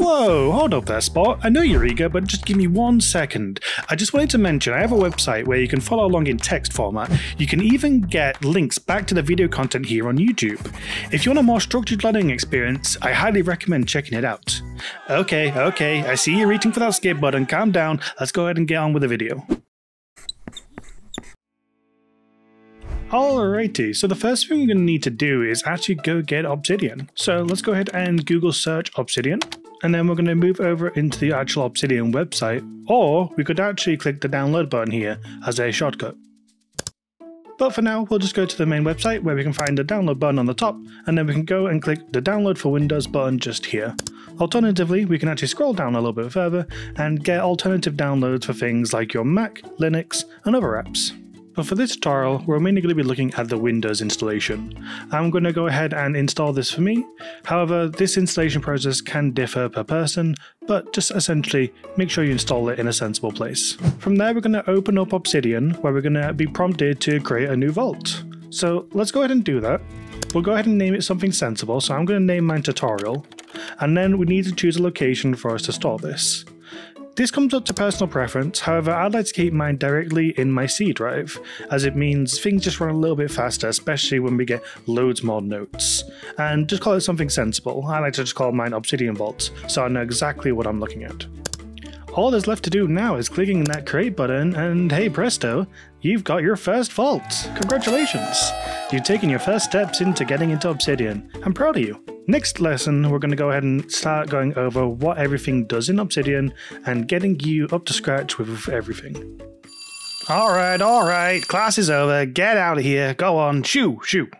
Whoa, hold up there, Spot. I know you're eager, but just give me one second. I just wanted to mention I have a website where you can follow along in text format. You can even get links back to the video content here on YouTube. If you want a more structured learning experience, I highly recommend checking it out. Okay, okay, I see you reaching for that skip button. Calm down. Let's go ahead and get on with the video. Alrighty, so the first thing you're going to need to do is actually go get Obsidian. So let's go ahead and Google search Obsidian and then we're going to move over into the actual Obsidian website, or we could actually click the download button here as a shortcut. But for now, we'll just go to the main website where we can find the download button on the top, and then we can go and click the download for Windows button just here. Alternatively, we can actually scroll down a little bit further and get alternative downloads for things like your Mac, Linux, and other apps. But for this tutorial, we're mainly going to be looking at the Windows installation. I'm going to go ahead and install this for me. However, this installation process can differ per person, but just essentially make sure you install it in a sensible place. From there, we're going to open up Obsidian, where we're going to be prompted to create a new vault. So let's go ahead and do that. We'll go ahead and name it something sensible, so I'm going to name mine tutorial, and then we need to choose a location for us to store this. This comes up to personal preference, however I'd like to keep mine directly in my C drive, as it means things just run a little bit faster, especially when we get loads more notes. And just call it something sensible, I like to just call mine Obsidian Vault, so I know exactly what I'm looking at. All there's left to do now is clicking that create button and hey presto, you've got your first vault! Congratulations! You've taken your first steps into getting into Obsidian. I'm proud of you. Next lesson, we're going to go ahead and start going over what everything does in Obsidian and getting you up to scratch with everything. Alright, alright, class is over, get out of here, go on, shoo, shoo.